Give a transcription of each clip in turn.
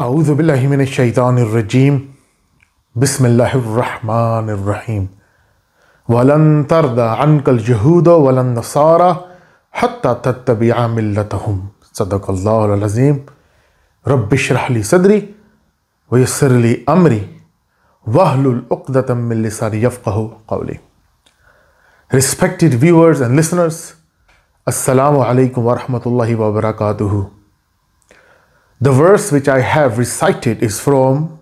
أعوذ بالله من الشيطان الرجيم. بسم الله الرحمن الرحيم. ولن ترضى عنك اليهود ولا النصارى حتى تتبع ملتهم. صدق الله العظيم. رب اشرح لي صدري ويسر لي أمري. واحلل عقدة من لساني يفقه قولي. Respected viewers and listeners, alaikum wa rahmatullahi wa barakatuhu. The verse which I have recited is from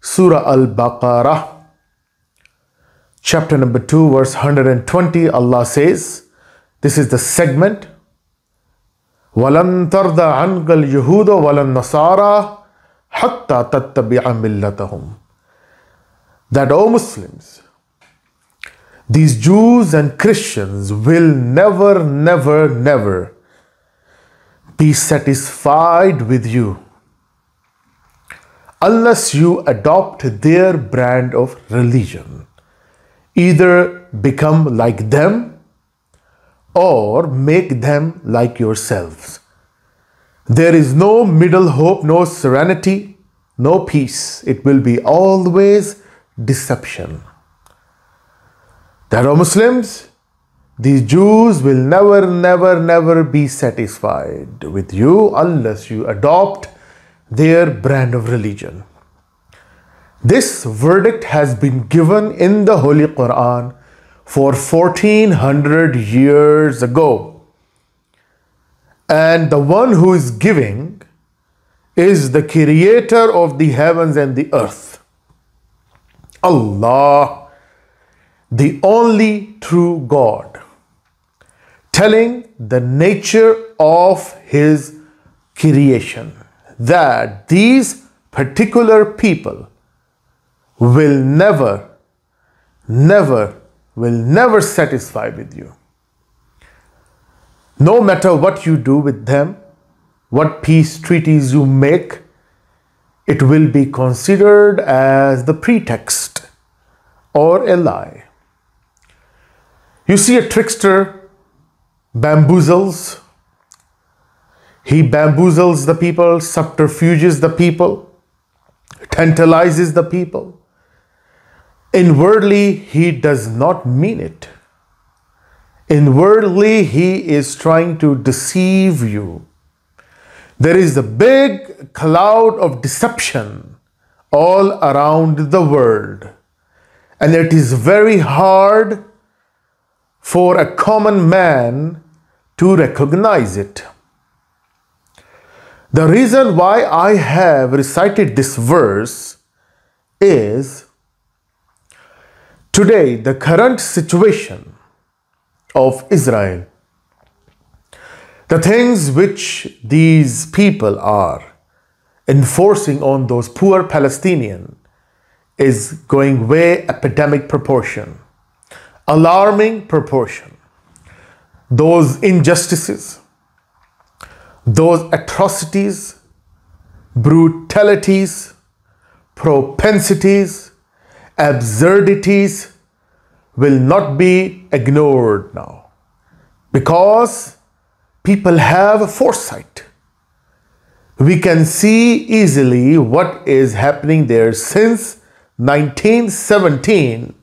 Surah Al Baqarah, chapter number 2, verse 120. Allah says, This is the segment. وَلَن تَرْضَ عَنْكَ الْيَهُودَ وَلَا النَّصَارَى حَتَّى تَتَّبِعَ مِلَّتَهُمْ That, O Muslims, these Jews and Christians will never, never, never be satisfied with you unless you adopt their brand of religion. Either become like them or make them like yourselves. There is no middle hope, no serenity, no peace. It will be always deception. There are Muslims, these Jews will never, never, never be satisfied with you unless you adopt their brand of religion. This verdict has been given in the Holy Quran for 1400 years ago. And the one who is giving is the creator of the heavens and the earth. Allah, the only true God telling the nature of his creation that these particular people will never, never, will never satisfy with you. No matter what you do with them, what peace treaties you make, it will be considered as the pretext or a lie. You see a trickster bamboozles. He bamboozles the people, subterfuges the people, tantalizes the people. Inwardly, he does not mean it. Inwardly, he is trying to deceive you. There is a big cloud of deception all around the world. And it is very hard for a common man to recognize it. The reason why I have recited this verse is today the current situation of Israel, the things which these people are enforcing on those poor Palestinians is going way epidemic proportion, alarming proportion those injustices, those atrocities, brutalities, propensities, absurdities will not be ignored now because people have foresight. We can see easily what is happening there since 1917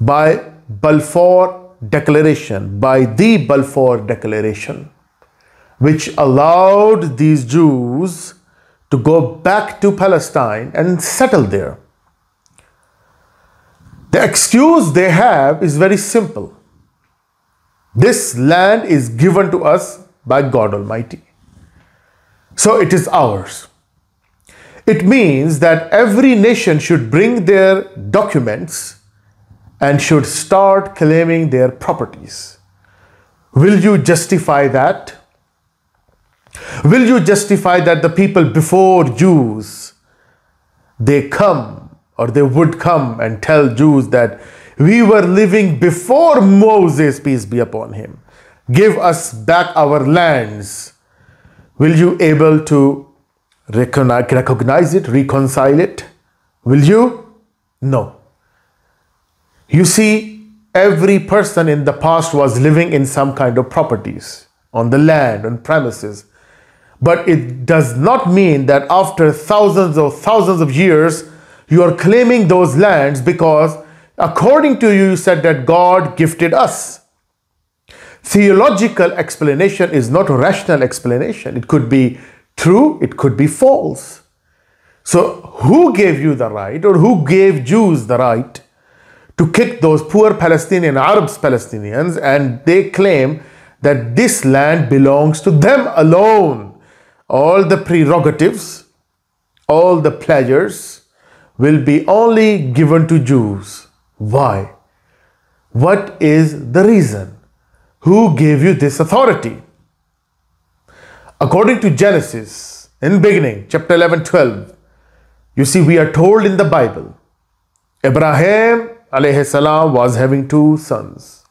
by Balfour declaration, by the Balfour Declaration, which allowed these Jews to go back to Palestine and settle there. The excuse they have is very simple. This land is given to us by God Almighty. So it is ours. It means that every nation should bring their documents and should start claiming their properties. Will you justify that? Will you justify that the people before Jews, they come or they would come and tell Jews that we were living before Moses, peace be upon him. Give us back our lands. Will you able to recognize it, reconcile it? Will you? No. You see, every person in the past was living in some kind of properties on the land, on premises. But it does not mean that after thousands or thousands of years, you are claiming those lands because according to you, you said that God gifted us. Theological explanation is not a rational explanation. It could be true, it could be false. So, who gave you the right, or who gave Jews the right to kick those poor Palestinian Arabs, Palestinians, and they claim that this land belongs to them alone? All the prerogatives, all the pleasures will be only given to Jews. Why? What is the reason? Who gave you this authority? According to Genesis, in beginning, chapter 11, 12, you see, we are told in the Bible, Abraham salam was having two sons.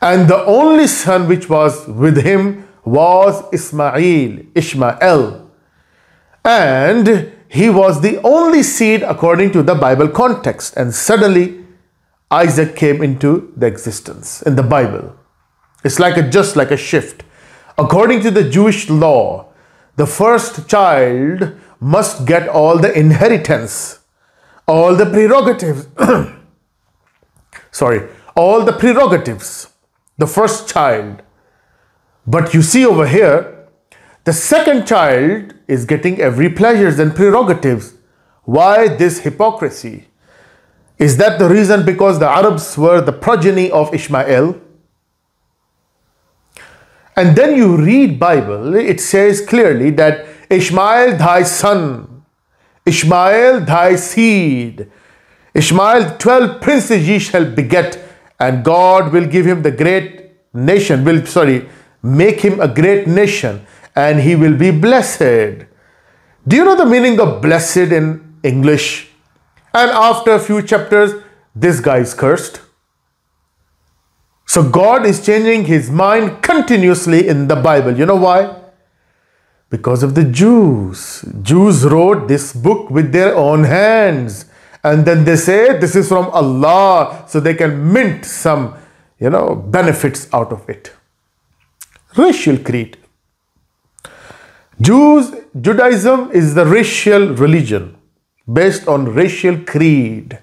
And the only son which was with him was Ismail, Ishmael. And he was the only seed according to the Bible context. And suddenly Isaac came into the existence in the Bible. It's like a just like a shift. According to the Jewish law, the first child must get all the inheritance, all the prerogatives. Sorry, all the prerogatives. The first child. But you see over here, the second child is getting every pleasures and prerogatives. Why this hypocrisy? Is that the reason because the Arabs were the progeny of Ishmael? And then you read Bible, it says clearly that Ishmael thy son, Ishmael thy seed, Ishmael 12 princes ye shall beget, and God will give him the great nation, will sorry, make him a great nation, and he will be blessed. Do you know the meaning of blessed in English? And after a few chapters, this guy is cursed. So God is changing his mind continuously in the Bible. You know why? Because of the Jews. Jews wrote this book with their own hands. And then they say this is from Allah so they can mint some, you know, benefits out of it. Racial creed. Jews, Judaism is the racial religion based on racial creed.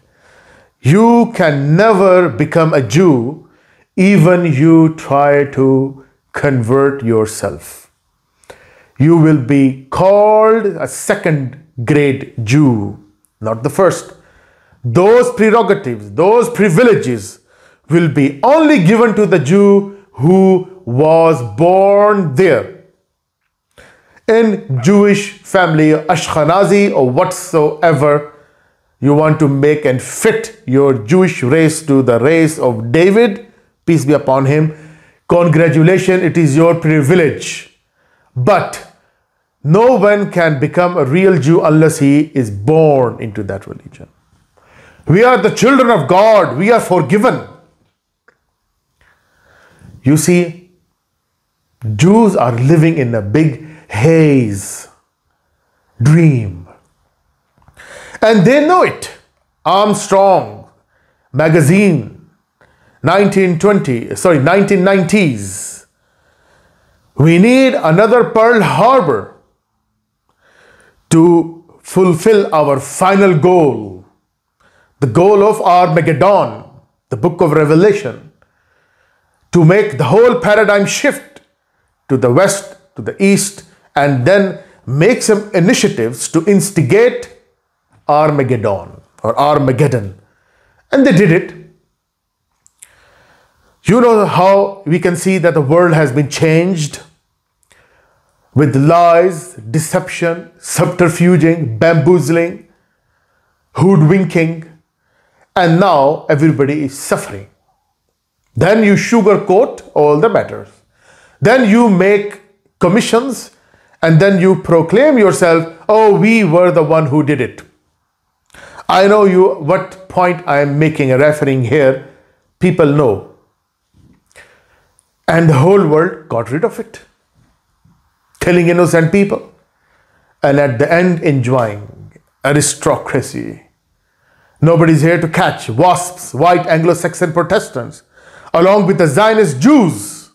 You can never become a Jew even you try to convert yourself. You will be called a second grade Jew, not the first. Those prerogatives, those privileges will be only given to the Jew who was born there. In Jewish family, Ashkenazi or whatsoever, you want to make and fit your Jewish race to the race of David, peace be upon him. Congratulations, it is your privilege. But no one can become a real Jew unless he is born into that religion. We are the children of God, we are forgiven. You see, Jews are living in a big haze, dream. And they know it. Armstrong magazine 1920, sorry, 1990s. We need another Pearl Harbor to fulfill our final goal, the goal of Armageddon, the book of Revelation, to make the whole paradigm shift to the west, to the east, and then make some initiatives to instigate Armageddon or Armageddon. And they did it you know how we can see that the world has been changed with lies, deception, subterfuging, bamboozling, hoodwinking, and now everybody is suffering. Then you sugarcoat all the matters. Then you make commissions and then you proclaim yourself, oh, we were the one who did it. I know you what point I am making, referring here. People know and the whole world got rid of it, killing innocent people, and at the end enjoying aristocracy. Nobody's here to catch wasps, white Anglo Saxon Protestants, along with the Zionist Jews,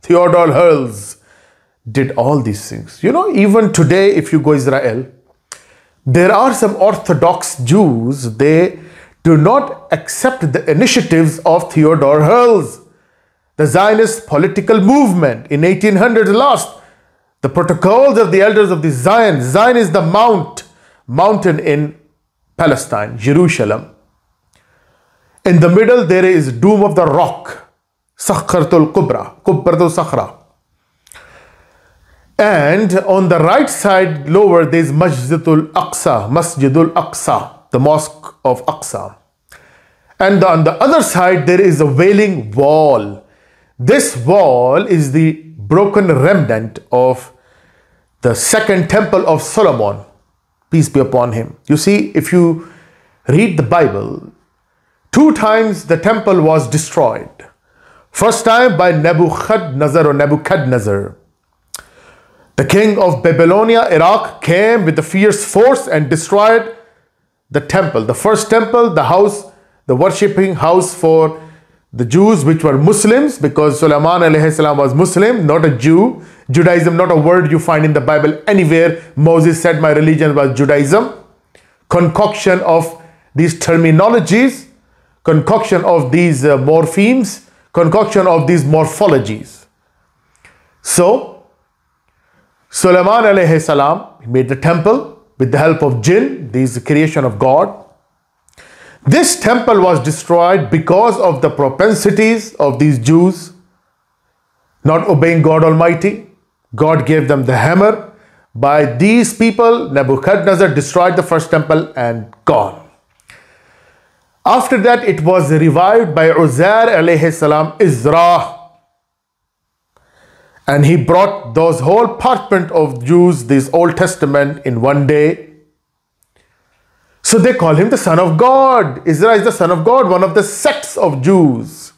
Theodore Herzl, did all these things. You know, even today, if you go Israel, there are some Orthodox Jews, they do not accept the initiatives of Theodore Herzl, the Zionist political movement in 1800 lost the protocols of the elders of the Zion. Zion is the mount, mountain in Palestine, Jerusalem. In the middle, there is Dome of the Rock, Sakhratul Kubra, Kubratul Sakhra. And on the right side, lower, there is Masjidul Aqsa, Masjidul Aqsa, the Mosque of Aqsa. And on the other side, there is a wailing wall. This wall is the broken remnant of the second temple of Solomon, peace be upon him. You see, if you read the Bible, two times the temple was destroyed. First time by Nebuchadnezzar or Nebuchadnezzar the king of Babylonia, Iraq, came with a fierce force and destroyed the temple, the first temple, the house, the worshipping house for the Jews, which were Muslims, because Sulaiman was Muslim, not a Jew. Judaism, not a word you find in the Bible anywhere. Moses said, My religion was Judaism. Concoction of these terminologies, concoction of these uh, morphemes, concoction of these morphologies. So, Sulaiman alayhi salam made the temple with the help of jinn, this creation of God. This temple was destroyed because of the propensities of these Jews not obeying God Almighty. God gave them the hammer. By these people, Nebuchadnezzar destroyed the first temple and gone. After that, it was revived by Uzair alayhi salam, Ezra and he brought those whole parchment of Jews, this Old Testament, in one day. So they call him the Son of God. Israel is the Son of God, one of the sects of Jews.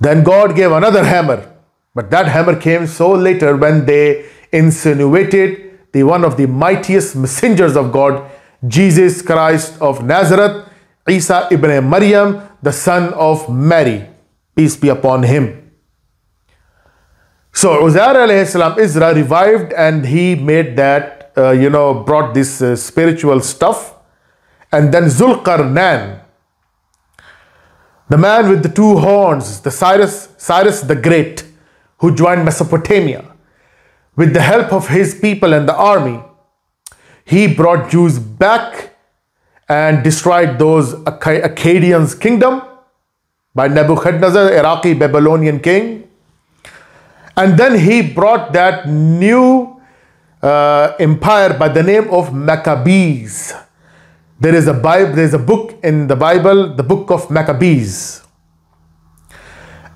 Then God gave another hammer. But that hammer came so later when they insinuated the one of the mightiest messengers of God, Jesus Christ of Nazareth, Isa ibn Maryam, the son of Mary. Peace be upon him. So Uzair alayhi salam, Israel revived and he made that, uh, you know, brought this uh, spiritual stuff. And then Zulqarnain, the man with the two horns, the Cyrus, Cyrus the Great, who joined Mesopotamia, with the help of his people and the army, he brought Jews back and destroyed those Akkadians' kingdom by Nebuchadnezzar, Iraqi Babylonian king. And then he brought that new uh, empire by the name of Maccabees. There is a Bible, there is a book in the Bible, the book of Maccabees.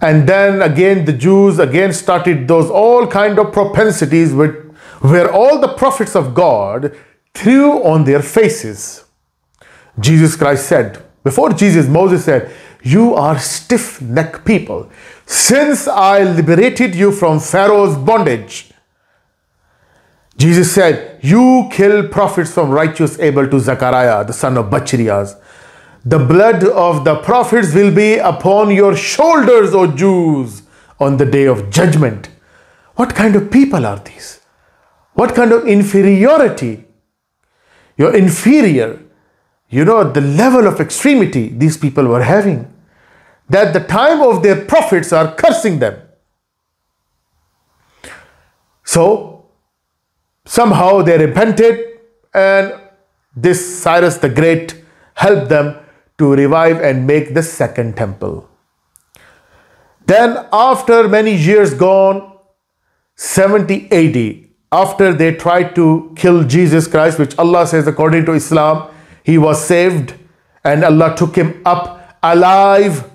And then again, the Jews again started those all kind of propensities with, where all the prophets of God threw on their faces. Jesus Christ said, before Jesus, Moses said, You are stiff necked people. Since I liberated you from Pharaoh's bondage, Jesus said, You kill prophets from righteous Abel to Zechariah, the son of Barachias. The blood of the prophets will be upon your shoulders, O Jews, on the day of judgment. What kind of people are these? What kind of inferiority? You're inferior. You know, the level of extremity these people were having that the time of their prophets are cursing them. So somehow they repented and this Cyrus the Great helped them to revive and make the second temple. Then after many years gone, 70 AD, after they tried to kill Jesus Christ, which Allah says according to Islam, he was saved and Allah took him up alive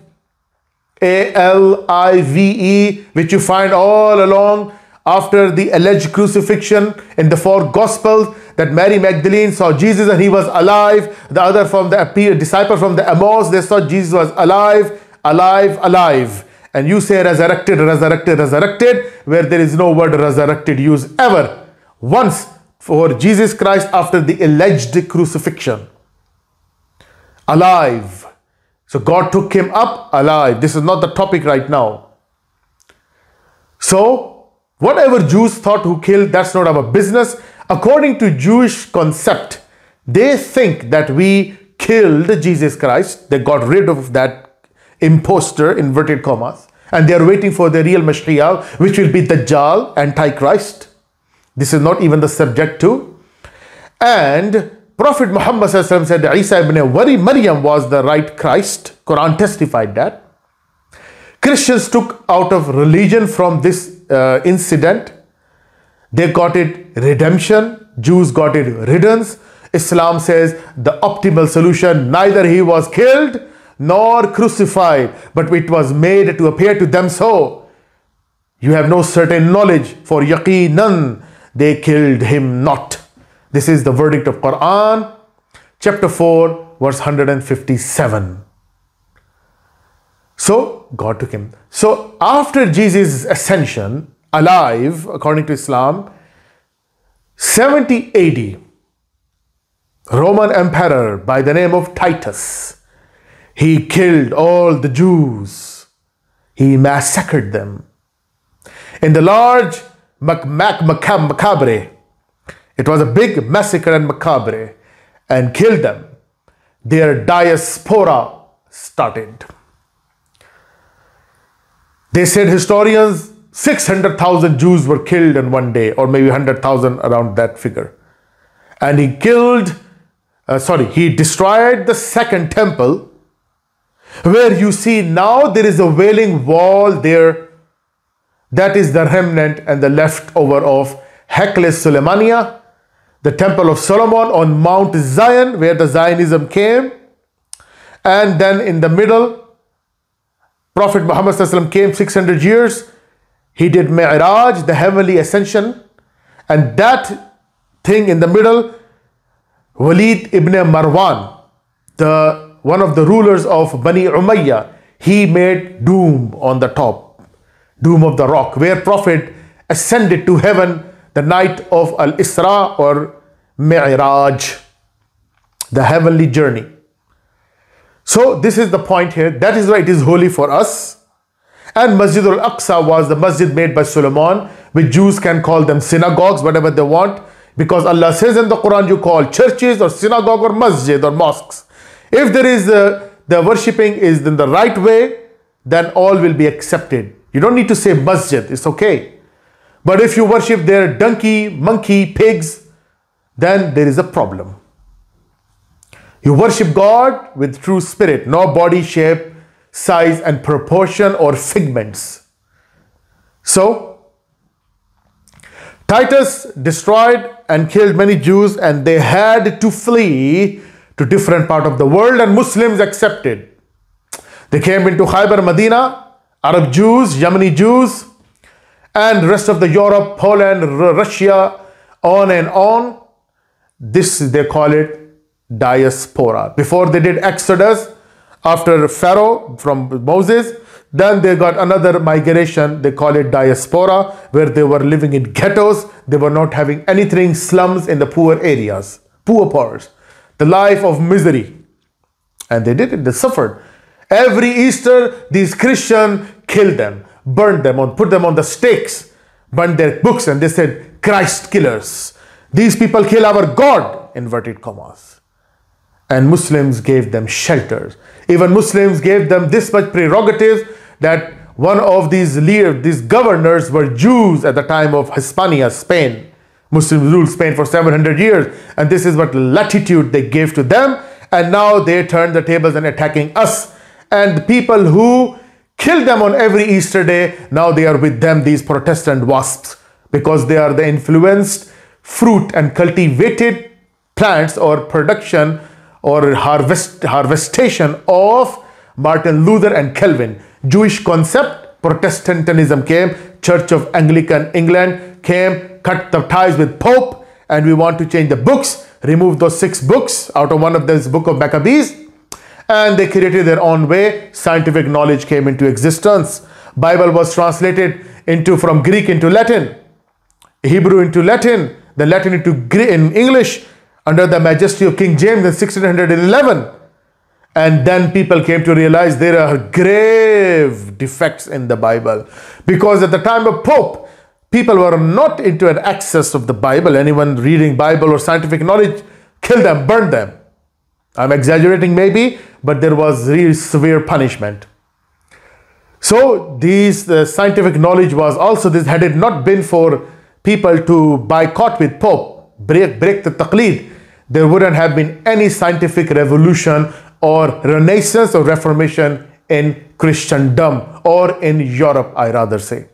a-L-I-V-E, which you find all along after the alleged crucifixion in the four gospels that Mary Magdalene saw Jesus and he was alive. The other from the disciple from the Emmaus, they saw Jesus was alive, alive, alive. And you say resurrected, resurrected, resurrected, where there is no word resurrected used ever. Once for Jesus Christ after the alleged crucifixion. Alive. So God took him up alive. This is not the topic right now. So Whatever Jews thought who killed, that's not our business. According to Jewish concept, they think that we killed Jesus Christ. They got rid of that impostor, inverted commas, and they are waiting for the real Messiah, which will be Dajjal, Antichrist. This is not even the subject to. And Prophet Muhammad said Isa ibn Maryam was the right Christ. Quran testified that. Christians took out of religion from this uh, incident. They got it redemption. Jews got it riddance. Islam says the optimal solution neither he was killed nor crucified, but it was made to appear to them so. You have no certain knowledge, for yaqinan they killed him not. This is the verdict of Quran, chapter 4, verse 157. So God took him. So after Jesus' ascension, alive, according to Islam, 70 AD, Roman emperor by the name of Titus, he killed all the Jews. He massacred them. In the large Mac Mac Macabre, it was a big massacre and macabre and killed them. Their diaspora started. They said historians 600,000 Jews were killed in one day, or maybe 100,000 around that figure. And he killed, uh, sorry, he destroyed the second temple, where you see now there is a wailing wall there. That is the remnant and the leftover of Haikal Suleimania, the temple of Solomon on Mount Zion, where the Zionism came. And then in the middle, Prophet Muhammad came 600 years. He did Mi'raj, the heavenly ascension. And that thing in the middle, Walid ibn Marwan, the one of the rulers of Bani Umayyah, he made doom on the top, doom of the rock, where Prophet ascended to heaven the night of Al Isra or Mi'raj, the heavenly journey. So this is the point here. That is why it is holy for us. And Masjid al-Aqsa was the masjid made by Solomon, which Jews can call them synagogues, whatever they want. Because Allah says in the Quran, you call churches or synagogue or masjid or mosques. If there is uh, the worshipping is in the right way, then all will be accepted. You don't need to say masjid, it's okay. But if you worship their donkey, monkey, pigs, then there is a problem. You worship God with true spirit, no body shape, size, and proportion or figments. So, Titus destroyed and killed many Jews, and they had to flee to different part of the world, and Muslims accepted. They came into Khyber, Medina, Arab Jews, Yemeni Jews, and rest of the Europe, Poland, Russia, on and on. This they call it diaspora. Before they did Exodus, after Pharaoh from Moses, then they got another migration, they call it diaspora, where they were living in ghettos. They were not having anything, slums in the poor areas, poor parts, the life of misery. And they did it, they suffered. Every Easter, these Christians killed them, burned them, on, put them on the stakes, burned their books, and they said, Christ killers. These people kill our God, inverted commas and Muslims gave them shelters. Even Muslims gave them this much prerogative that one of these leaders, these governors were Jews at the time of Hispania, Spain. Muslims ruled Spain for 700 years, and this is what latitude they gave to them. And now they turn the tables and attacking us. And the people who killed them on every Easter day, now they are with them, these Protestant wasps, because they are the influenced fruit and cultivated plants or production or harvest, harvestation of Martin Luther and Calvin. Jewish concept, Protestantism came, Church of Anglican England came, cut the ties with Pope, and we want to change the books, remove those six books out of one of those book of Maccabees, and they created their own way. Scientific knowledge came into existence. Bible was translated into from Greek into Latin, Hebrew into Latin, the Latin into Greek in English, under the majesty of King James in 1611. And then people came to realize there are grave defects in the Bible. Because at the time of Pope, people were not into an access of the Bible. Anyone reading Bible or scientific knowledge, kill them, burn them. I'm exaggerating maybe, but there was really severe punishment. So these uh, scientific knowledge was also this. Had it not been for people to boycott with Pope, break break the taqlid, there wouldn't have been any scientific revolution or renaissance or reformation in Christendom or in Europe, I rather say.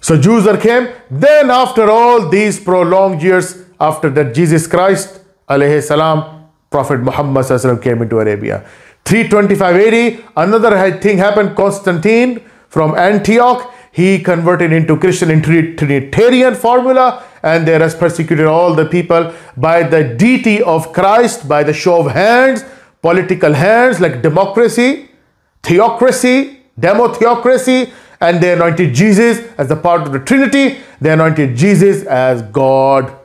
So Jews are came. Then after all these prolonged years, after that Jesus Christ, alayhi salam, Prophet Muhammad came into Arabia. 325 AD, another thing happened. Constantine from Antioch, he converted into Christian Trinitarian formula and they has persecuted all the people by the deity of Christ, by the show of hands, political hands like democracy, theocracy, demotheocracy, and they anointed Jesus as the part of the Trinity. They anointed Jesus as God.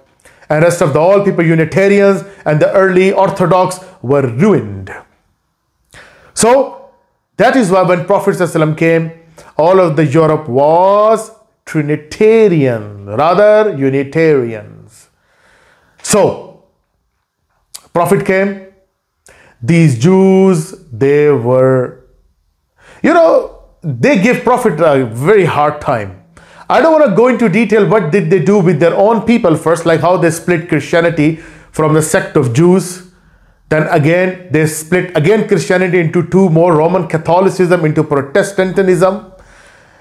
And rest of the all people, Unitarians and the early Orthodox were ruined. So that is why when Prophet ﷺ came, all of the Europe was Trinitarian, rather Unitarians. So Prophet came, these Jews, they were, you know, they give Prophet a very hard time. I don't want to go into detail what did they do with their own people first, like how they split Christianity from the sect of Jews then again, they split again Christianity into two more Roman Catholicism into Protestantism.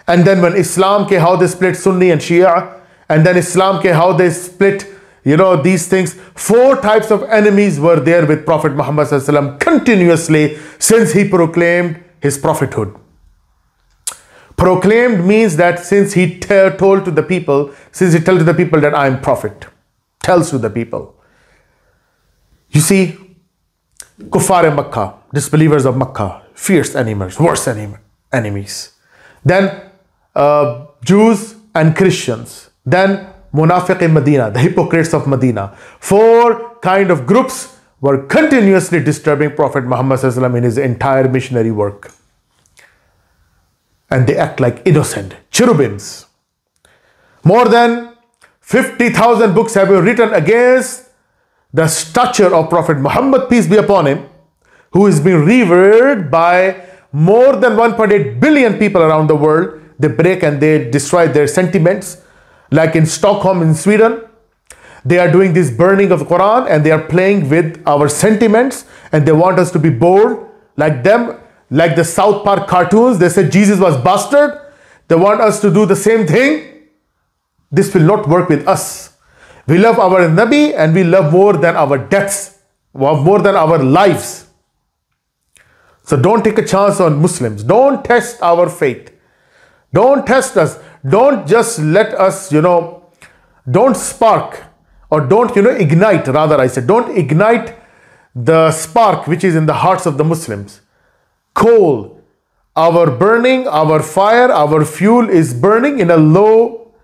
And then when Islam came, how they split Sunni and Shia. And then Islam came, how they split, you know, these things. Four types of enemies were there with Prophet Muhammad continuously since he proclaimed his prophethood. Proclaimed means that since he told to the people, since he told to the people that I am prophet, tells to the people. You see, Kuffar Makkah, disbelievers of Makkah, fierce enemies, worst enemies. Then uh, Jews and Christians. Then Munafiq in Medina, the hypocrites of Medina. Four kind of groups were continuously disturbing Prophet Muhammad in his entire missionary work. And they act like innocent cherubims. More than 50,000 books have been written against the stature of Prophet Muhammad, peace be upon him, who is being revered by more than 1.8 billion people around the world. They break and they destroy their sentiments. Like in Stockholm in Sweden, they are doing this burning of the Quran and they are playing with our sentiments and they want us to be bored like them, like the South Park cartoons. They said Jesus was bastard. They want us to do the same thing. This will not work with us. We love our Nabi and we love more than our deaths, more than our lives. So don't take a chance on Muslims. Don't test our faith. Don't test us. Don't just let us, you know, don't spark or don't, you know, ignite, rather, I said, don't ignite the spark which is in the hearts of the Muslims. Coal, our burning, our fire, our fuel is burning in a low,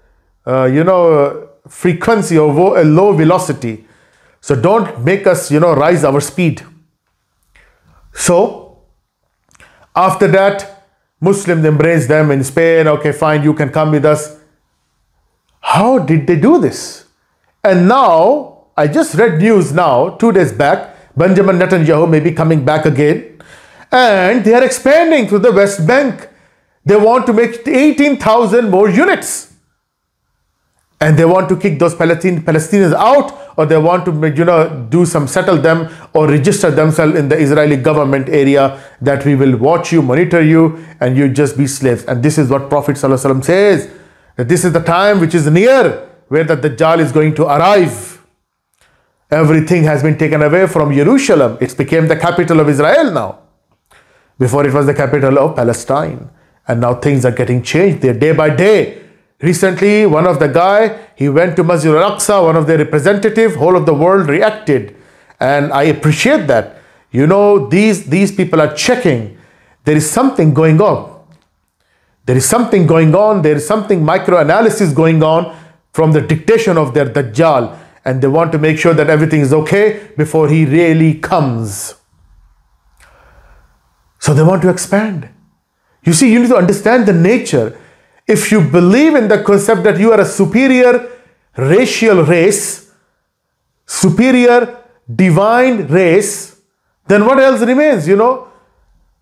uh, you know, frequency or a low velocity. So don't make us, you know, rise our speed. So after that, Muslims embrace them in Spain. Okay, fine, you can come with us. How did they do this? And now, I just read news now, two days back, Benjamin Netanyahu may be coming back again. And they are expanding to the West Bank. They want to make 18,000 more units and they want to kick those Palestine, Palestinians out or they want to you know do some settle them or register themselves in the Israeli government area that we will watch you monitor you and you just be slaves. And this is what Prophet ﷺ says that this is the time which is near where the Dajjal is going to arrive. Everything has been taken away from Jerusalem. It became the capital of Israel now. Before it was the capital of Palestine. And now things are getting changed there day by day Recently, one of the guy, he went to Masjid al-Aqsa, one of their representative, whole of the world reacted. And I appreciate that. You know, these, these people are checking. There is something going on. There is something going on. There is something micro-analysis going on from the dictation of their Dajjal. And they want to make sure that everything is okay before he really comes. So they want to expand. You see, you need to understand the nature if you believe in the concept that you are a superior racial race, superior divine race, then what else remains? You know,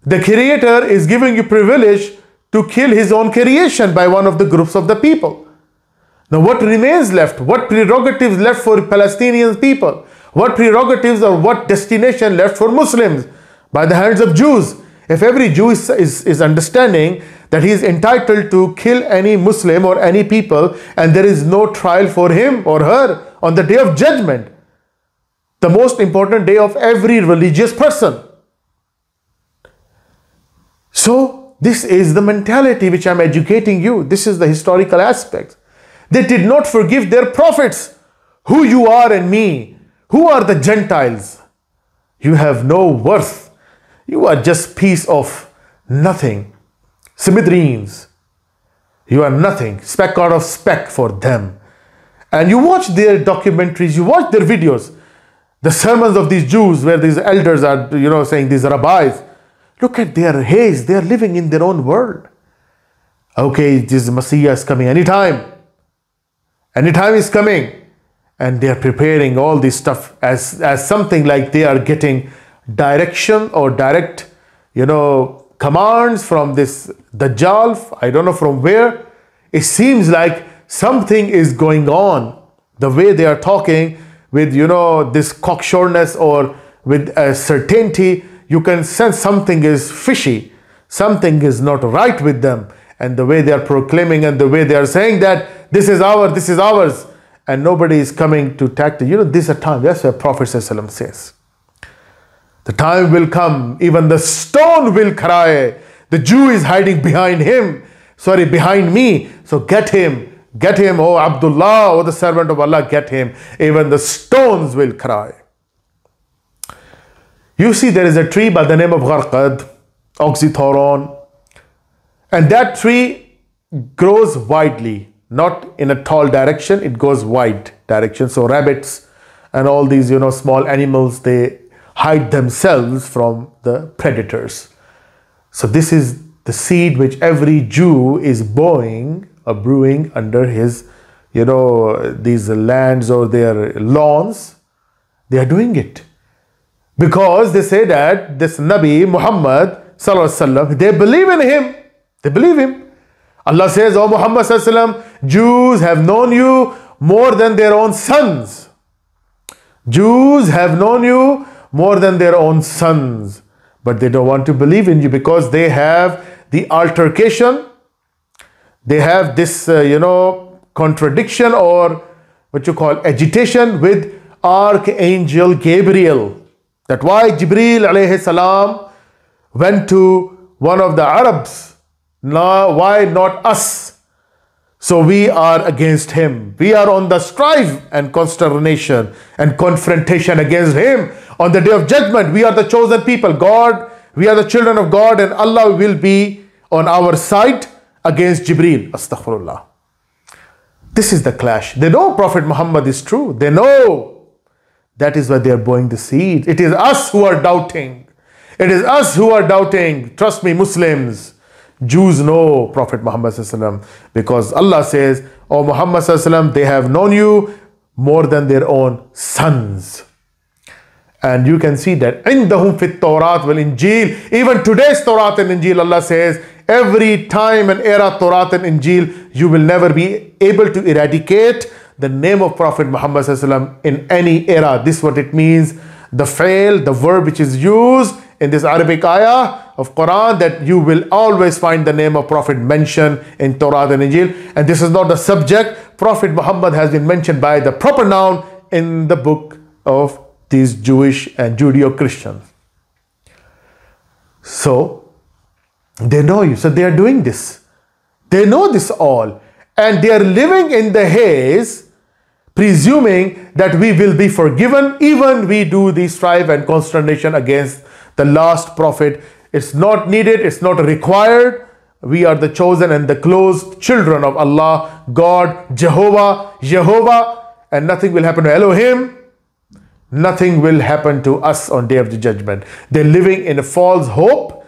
the creator is giving you privilege to kill his own creation by one of the groups of the people. Now, what remains left? What prerogatives left for Palestinian people? What prerogatives or what destination left for Muslims by the hands of Jews? If every Jew is, is, is understanding that he is entitled to kill any Muslim or any people and there is no trial for him or her on the day of judgment, the most important day of every religious person. So, this is the mentality which I'm educating you. This is the historical aspect. They did not forgive their prophets. Who you are and me. Who are the Gentiles? You have no worth. You are just piece of nothing. Smithereens. You are nothing. Speck out of speck for them. And you watch their documentaries, you watch their videos, the sermons of these Jews where these elders are, you know, saying these rabbis. Look at their haze. They are living in their own world. Okay, this Messiah is coming anytime. Anytime is coming. And they are preparing all this stuff as, as something like they are getting direction or direct, you know, commands from this Dajjal. I don't know from where. It seems like something is going on. The way they are talking with, you know, this cocksureness or with a certainty, you can sense something is fishy. Something is not right with them. And the way they are proclaiming and the way they are saying that this is ours, this is ours, and nobody is coming to tackle. You know, this is a time. That's what Prophet says. The time will come, even the stone will cry. The Jew is hiding behind him, sorry, behind me. So get him, get him, oh Abdullah, oh the servant of Allah, get him. Even the stones will cry. You see, there is a tree by the name of Gharqad, oxythoron, and that tree grows widely, not in a tall direction, it goes wide direction. So rabbits and all these, you know, small animals, they hide themselves from the predators. So this is the seed which every Jew is bowing or brewing under his, you know, these lands or their lawns. They are doing it. Because they say that this Nabi Muhammad, they believe in him. They believe him. Allah says, O Muhammad Jews have known you more than their own sons. Jews have known you more than their own sons. But they don't want to believe in you because they have the altercation. They have this, uh, you know, contradiction or what you call agitation with Archangel Gabriel. That why Jibril alayhi salam went to one of the Arabs. Now, why not us? So we are against him. We are on the strife and consternation and confrontation against him. On the day of judgment, we are the chosen people. God, we are the children of God, and Allah will be on our side against Jibreel. Astaghfirullah. This is the clash. They know Prophet Muhammad is true. They know. That is why they are bowing the seed. It is us who are doubting. It is us who are doubting. Trust me, Muslims. Jews know Prophet Muhammad because Allah says, O Muhammad they have known you more than their own sons. And you can see that in the fit Torah wal Injil, even today's Torah and Injil, Allah says, every time and era Torah and Injil, you will never be able to eradicate the name of Prophet Muhammad in any era. This is what it means. The fail, the verb which is used in this Arabic ayah of Quran that you will always find the name of Prophet mentioned in Torah and Injil. And this is not the subject. Prophet Muhammad has been mentioned by the proper noun in the book of these Jewish and Judeo-Christians. So, they know you. So they are doing this. They know this all. And they are living in the haze, presuming that we will be forgiven even we do the strife and consternation against the last prophet. It's not needed, it's not required. We are the chosen and the closed children of Allah, God, Jehovah, Jehovah, and nothing will happen to Elohim. Nothing will happen to us on day of the judgment. They're living in a false hope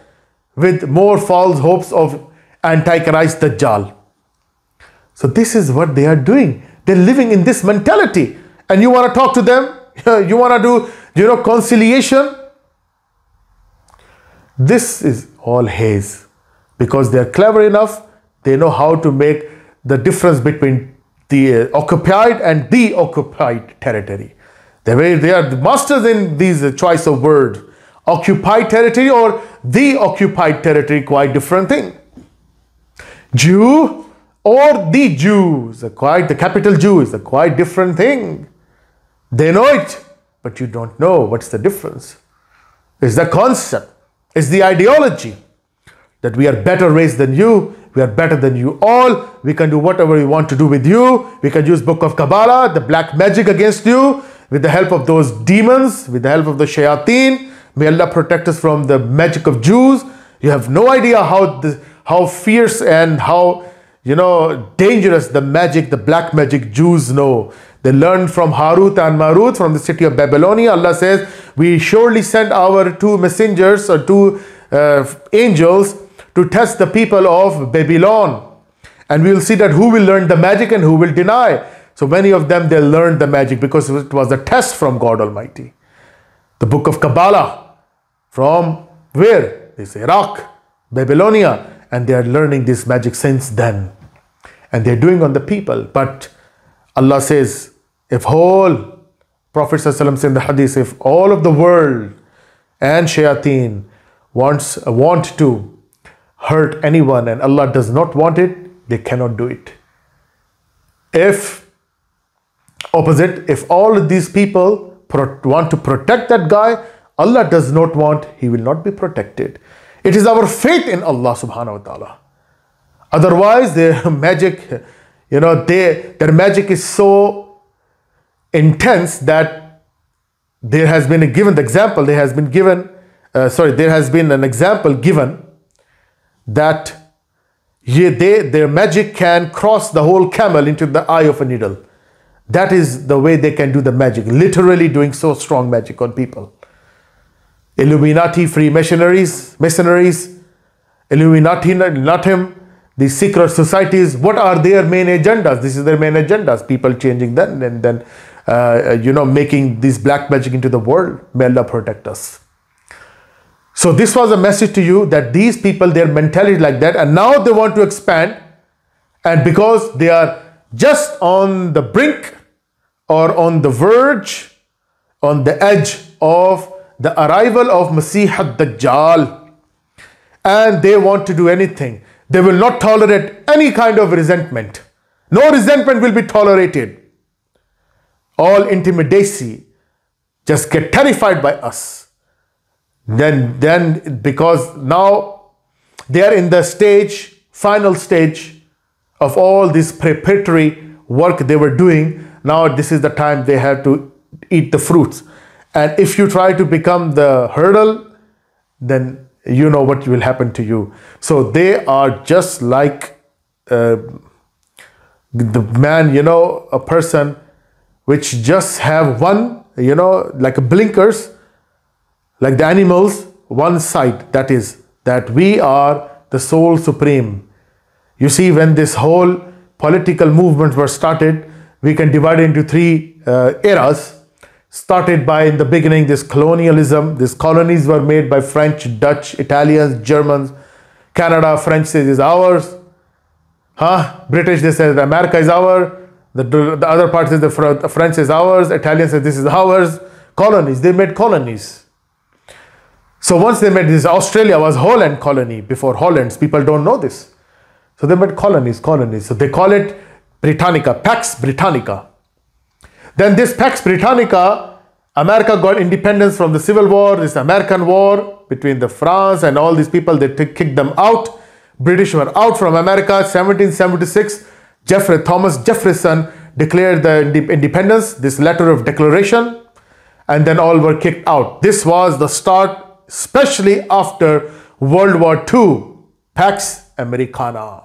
with more false hopes of Antichrist Dajjal. So this is what they are doing. They're living in this mentality. And you want to talk to them? You want to do, you know, conciliation? This is all haze. Because they're clever enough, they know how to make the difference between the uh, occupied and the occupied territory. They, they are the masters in these uh, choice of words. Occupied territory or the occupied territory, quite different thing. Jew or the Jews, quite the capital Jew is a quite different thing. They know it, but you don't know what's the difference. It's the concept, it's the ideology that we are better race than you, we are better than you all, we can do whatever we want to do with you, we can use book of Kabbalah, the black magic against you, with the help of those demons, with the help of the shayateen. May Allah protect us from the magic of Jews. You have no idea how the, how fierce and how you know dangerous the magic, the black magic Jews know. They learned from Harut and Marut from the city of Babylonia. Allah says, We surely sent our two messengers or two uh, angels to test the people of Babylon. And we will see that who will learn the magic and who will deny. So many of them, they learned the magic because it was a test from God Almighty. The book of Kabbalah from where? They say Iraq, Babylonia. And they are learning this magic since then. And they're doing on the people. But Allah says, if whole, Prophet says in the hadith, if all of the world and shayateen wants, want to hurt anyone and Allah does not want it, they cannot do it. If Opposite, if all of these people want to protect that guy, Allah does not want, he will not be protected. It is our faith in Allah subhanahu wa ta'ala. Otherwise, their magic, you know, they, their magic is so intense that there has been a given the example, there has been given, uh, sorry, there has been an example given that they, their magic can cross the whole camel into the eye of a needle. That is the way they can do the magic, literally doing so strong magic on people. Illuminati, free Freemasonries, mercenaries, Illuminati, not him, these secret societies, what are their main agendas? This is their main agendas. People changing them and then, uh, you know, making this black magic into the world. May Allah protect us. So this was a message to you that these people, their mentality like that, and now they want to expand. And because they are just on the brink or on the verge, on the edge of the arrival of Masih ad-Dajjal and they want to do anything. They will not tolerate any kind of resentment. No resentment will be tolerated. All intimidacy just get terrified by us. Then, then because now they are in the stage, final stage of all this preparatory work they were doing, now this is the time they have to eat the fruits. And if you try to become the hurdle, then you know what will happen to you. So they are just like uh, the man, you know, a person which just have one, you know, like blinkers, like the animals, one side, that is, that we are the sole supreme. You see, when this whole political movement was started, we can divide into three uh, eras. Started by in the beginning this colonialism. These colonies were made by French, Dutch, Italians, Germans, Canada. French says is ours. Huh? British they said America is ours. The, the other part is the French is ours. Italian says this is ours. Colonies. They made colonies. So once they made this, Australia was Holland colony before Hollands. People don't know this. So they made colonies, colonies. So they call it Britannica, Pax Britannica. Then this Pax Britannica, America got independence from the Civil War, this American War between the France and all these people, they kicked them out. British were out from America, 1776. Jeffrey Thomas Jefferson declared the independence, this letter of declaration, and then all were kicked out. This was the start, especially after World War II, Pax Americana.